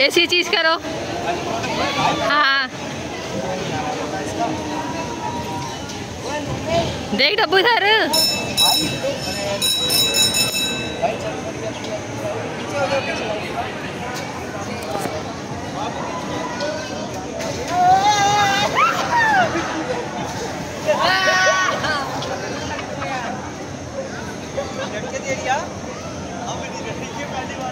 ऐसी चीज करो हाँ देख डब्बू इधर पहली बार